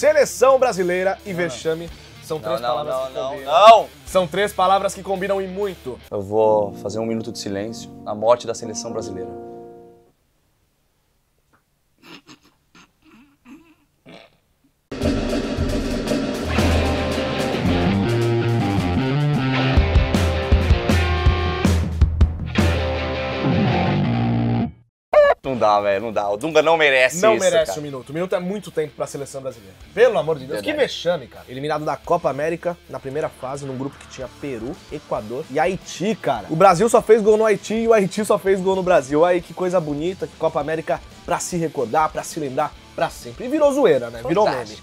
Seleção brasileira e vexame são Não, três não, palavras não, que não, combinam. não! São três palavras que combinam e muito. Eu vou fazer um minuto de silêncio na morte da seleção brasileira. Dá, velho, não dá. O Dunga não merece Não isso, merece cara. um minuto. Um minuto é muito tempo pra seleção brasileira. Pelo amor de Deus, que Verdade. vexame, cara. Eliminado da Copa América na primeira fase, num grupo que tinha Peru, Equador e Haiti, cara. O Brasil só fez gol no Haiti e o Haiti só fez gol no Brasil. Aí que coisa bonita, que Copa América pra se recordar, pra se lembrar pra sempre. E virou zoeira, né? Virou meme.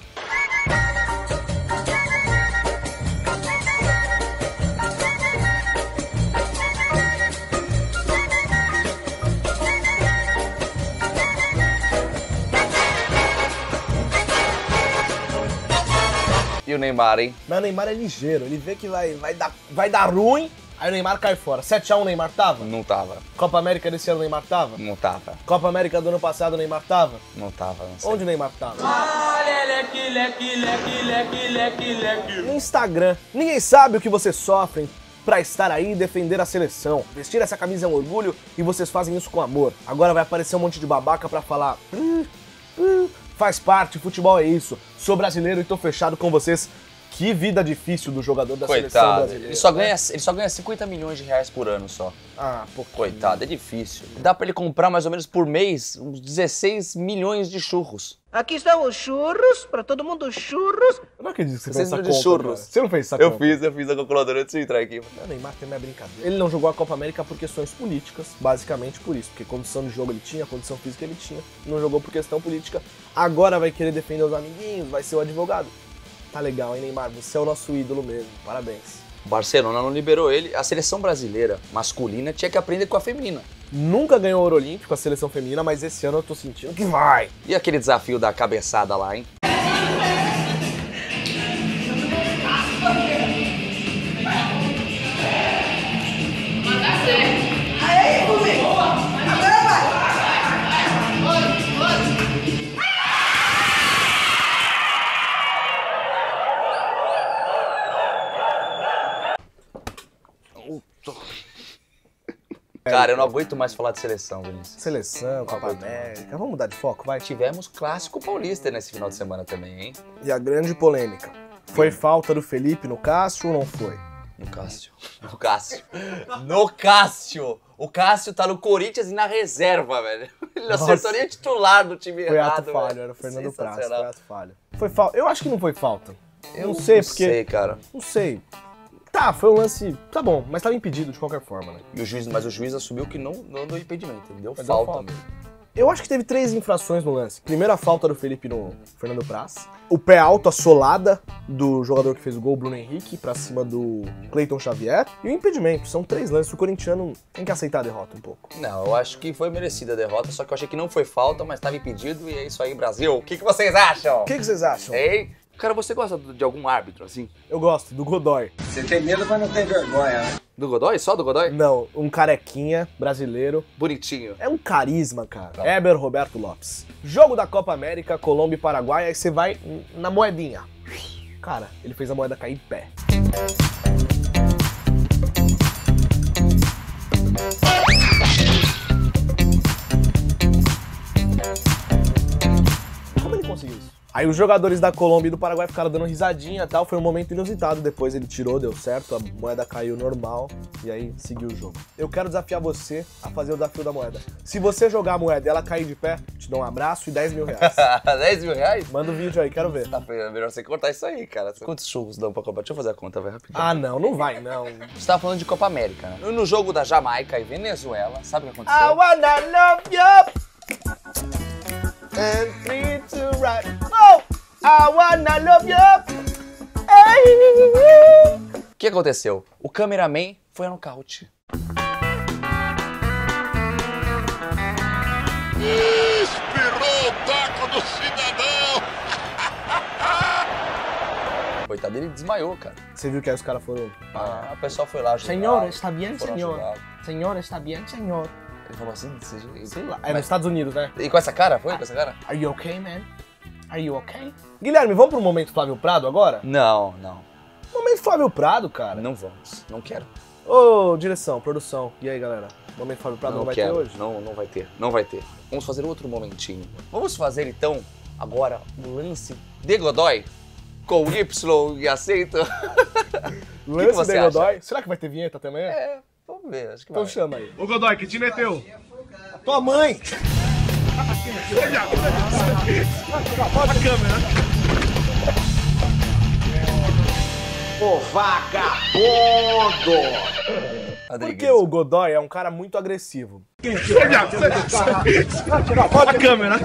O Neymar, hein? Mas o Neymar é ligeiro, ele vê que vai, vai, dar, vai dar ruim, aí o Neymar cai fora. 7x1 o Neymar tava? Não tava, Copa América desse ano o Neymar tava? não tava, Copa América do ano passado o Neymar tava? não tava, não sei. Onde o Neymar tava? No Instagram. Ninguém sabe o que vocês sofrem pra estar aí e defender a seleção. Vestir essa camisa é um orgulho e vocês fazem isso com amor. Agora vai aparecer um monte de babaca pra falar. "Hum, hum, faz parte, futebol é isso. Sou brasileiro e tô fechado com vocês. Que vida difícil do jogador da seleção Coitado, brasileira. ele só, né? ganha, ele só ganha 50 milhões de reais por ano só. Ah, pô. Coitado, é difícil. Dá pra ele comprar mais ou menos por mês uns 16 milhões de churros. Aqui estão os churros, para todo mundo churros. Eu não acredito que você Vocês fez essa de conta, churros. cara. Você não fez essa Eu conta? fiz, eu fiz a calculadora antes de entrar aqui. O Neymar também é brincadeira. Ele não jogou a Copa América por questões políticas, basicamente por isso. Porque condição de jogo ele tinha, condição física ele tinha. Não jogou por questão política. Agora vai querer defender os amiguinhos, vai ser o advogado. Tá legal, hein, Neymar? Você é o nosso ídolo mesmo. Parabéns. O Barcelona não liberou ele. A seleção brasileira masculina tinha que aprender com a feminina. Nunca ganhou ouro olímpico a seleção feminina, mas esse ano eu tô sentindo que vai. E aquele desafio da cabeçada lá, hein? Cara, eu não aguento mais falar de seleção, Vinícius. Seleção, Copa América. Vamos mudar de foco, vai. Tivemos clássico paulista nesse final de semana também, hein? E a grande polêmica. Foi falta do Felipe no Cássio ou não foi? No Cássio. No Cássio. No Cássio. O Cássio tá no Corinthians e na reserva, velho. Ele Nossa. acertou nem o titular do time Foi errado, ato falho, velho. era o Fernando Praça. Foi ato falho. Foi falta. Eu acho que não foi falta. Eu não sei, porque. sei, cara. Não sei. Tá, foi um lance. Tá bom, mas tava impedido de qualquer forma, né? E o juiz, mas o juiz assumiu que não, não deu impedimento, ele deu Mas falta, falta. Eu acho que teve três infrações no lance. Primeiro, a falta do Felipe no Fernando Praz. O pé alto, a solada do jogador que fez o gol, Bruno Henrique, pra cima do Cleiton Xavier. E o impedimento. São três lances. O corintiano tem que aceitar a derrota um pouco. Não, eu acho que foi merecida a derrota, só que eu achei que não foi falta, mas estava impedido e é isso aí, Brasil. O que, que vocês acham? O que, que vocês acham? Hein? Cara, você gosta de algum árbitro, assim? Eu gosto, do Godoy. Você tem medo, mas não tem vergonha, né? Do Godoy? Só do Godoy? Não, um carequinha brasileiro. Bonitinho. É um carisma, cara. Heber Roberto Lopes. Jogo da Copa América, Colômbia e Paraguai, aí você vai na moedinha. Cara, ele fez a moeda cair em pé. Aí os jogadores da Colômbia e do Paraguai ficaram dando risadinha e tal. Foi um momento inusitado. Depois ele tirou, deu certo, a moeda caiu normal e aí seguiu o jogo. Eu quero desafiar você a fazer o desafio da moeda. Se você jogar a moeda e ela cair de pé, te dou um abraço e 10 mil reais. 10 mil reais? Manda o vídeo aí, quero ver. Tá, é melhor você cortar isso aí, cara. Quantos churros dão pra comprar? Deixa eu fazer a conta, vai rapidinho. Ah, não, não vai, não. Você tava falando de Copa América, né? No jogo da Jamaica e Venezuela, sabe o que I aconteceu? wanna love you. And three to right. Oh, I wanna love you. Hey. O que aconteceu? O cameraman foi a nocaute. Espirrou o taco do cidadão! Coitado, ele desmaiou, cara. Você viu que aí os caras foram. Ah, o pessoal foi lá ajudar. Senhor, está bem, senhor? ajudar. Senhor, está bem, senhor? Ele falou assim, desse jeito. Sei lá. É nos Estados Unidos, né? E com essa cara? Foi com essa cara? Are you okay, man? Are you okay? Guilherme, vamos pro momento Flávio Prado agora? Não, não. Momento Flávio Prado, cara. Não vamos. Não quero. Ô, direção, produção. E aí, galera? Momento Flávio Prado não, não vai quero. ter hoje? Não, não vai ter. Não vai ter. Vamos fazer outro momentinho. Vamos fazer então agora o lance de Godoy com Y e aceito. Lance você de acha? Godoy. Será que vai ter vinheta também? É, vamos ver. Acho que Então vai. chama aí. Ô Godoy, que time é teu? Tua mãe! A câmera. Porque o Godoy é um cara muito agressivo. Bota a câmera.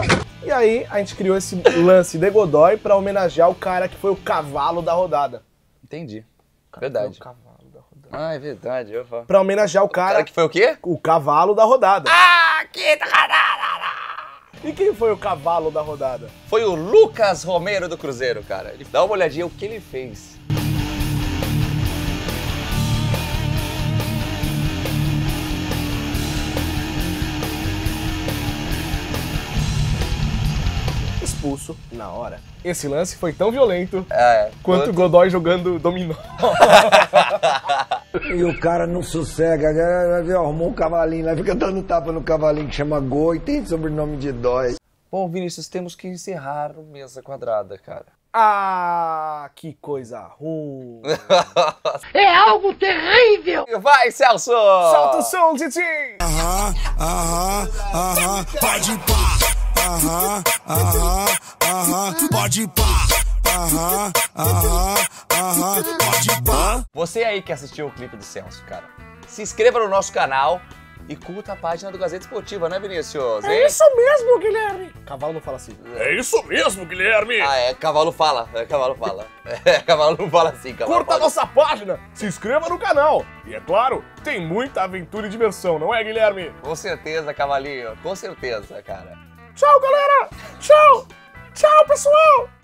E aí, a gente criou esse lance de Godoy pra homenagear o cara que foi o cavalo da rodada. Entendi. Verdade. o cavalo da rodada. Ah, é verdade. Eu falo. Pra homenagear o cara, Cara que foi o quê? o cavalo da rodada. Ah, que E quem foi o cavalo da rodada? Foi o Lucas Romero do Cruzeiro, cara. Dá uma olhadinha o que ele fez. Expulso na hora. Esse lance foi tão violento É. quanto o Godoy jogando dominó. E o cara não sossega, né? arrumou um cavalinho lá, fica dando tapa no cavalinho que chama Goi, tem sobrenome de dói. Bom, Vinícius, temos que encerrar o Mesa Quadrada, cara. Ah, que coisa ruim. É algo terrível! Vai, Celso! Solta o som, Titi! Aham, aham, aham, pode pá. Aham, aham, aham, pode pá. Aham, aham, aham, pode pá. Você aí que assistiu o clipe do Celso, cara, se inscreva no nosso canal e curta a página do Gazeta Esportiva, né, Vinícius? É Hein? isso mesmo, Guilherme! Cavalo não fala assim. É isso mesmo, Guilherme. Ah, é, cavalo fala, é, cavalo fala. É, cavalo não fala assim, cavalo Curta a fala. nossa página, se inscreva no canal. E é claro, tem muita aventura e diversão, não é, Guilherme? Com certeza, cavalinho, com certeza, cara. Tchau, galera! Tchau! Tchau, pessoal!